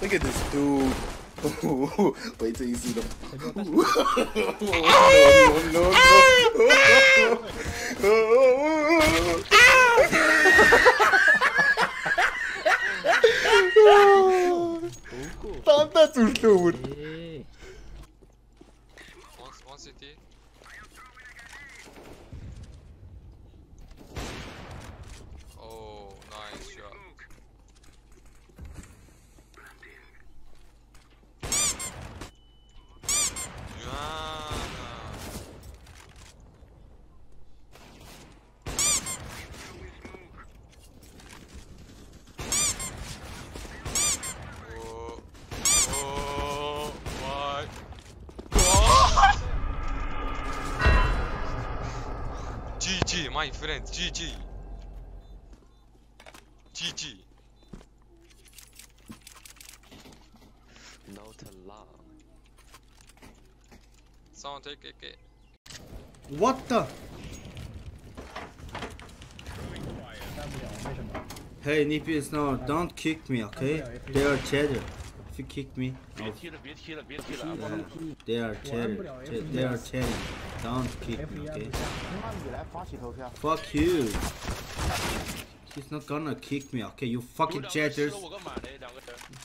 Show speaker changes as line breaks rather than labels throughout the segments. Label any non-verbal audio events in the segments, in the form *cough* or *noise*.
Look at this dude. *laughs* Wait till you see them. no, no, no. Tanta.
에이.
One, one city. GG, my friend, GG. GG.
Not long.
Someone take it. it.
What the? Hey, Nippers, no, don't kick me, okay? They are cheddar to kick me. They are terrible. They are terrible. Don't kick me, okay? Fuck you. He's not gonna kick me, okay? You fucking
chatters.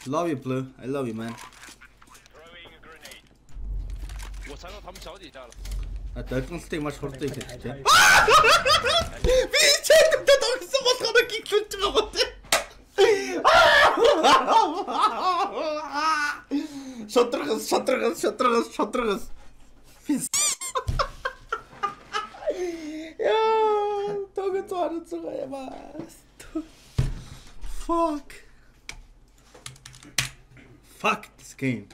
Love you, Blue. I love you, man. 아, 널 똥스택 마치 걸었다, 이 새끼. 미친! шодрогс шодрогс шодрогс шодрогс. Яа тога цаарцгаа ямаас fuck. Fuck this game.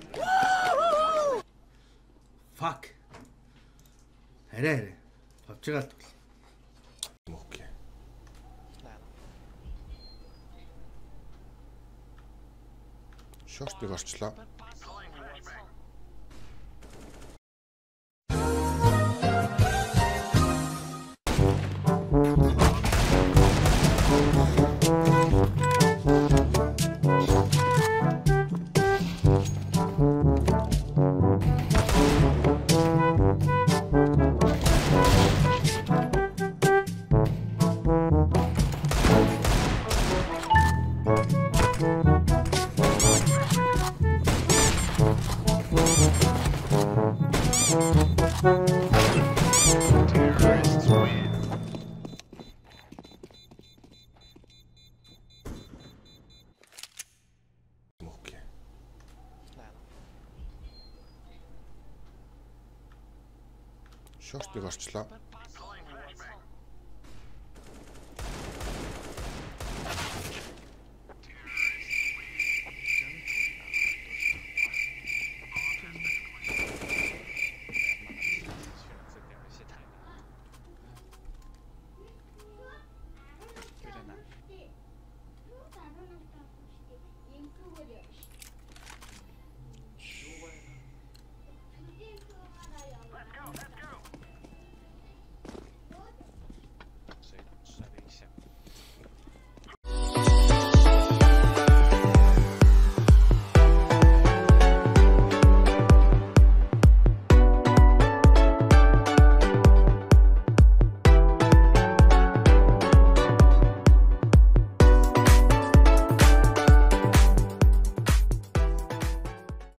Fuck. Арай арай. Павчгаал тул мөхгөө шорт нэг орчлоо. 먹게
来